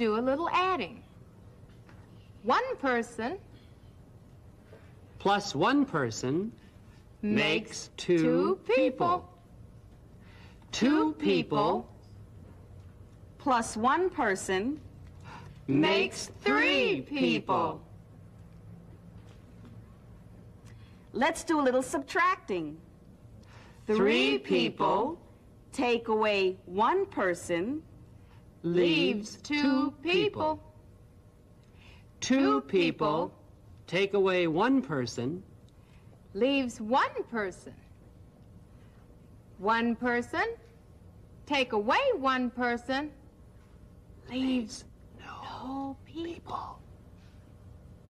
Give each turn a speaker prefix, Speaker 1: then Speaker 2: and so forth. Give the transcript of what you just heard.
Speaker 1: do a little adding. One person
Speaker 2: Plus one person makes two,
Speaker 1: two people.
Speaker 2: Two people
Speaker 3: Plus one person
Speaker 2: makes three people.
Speaker 3: Let's do a little subtracting.
Speaker 2: Three people
Speaker 3: take away one person
Speaker 2: leaves two people. Two people take away one person
Speaker 1: leaves one person. One person, take away one person, leaves no people.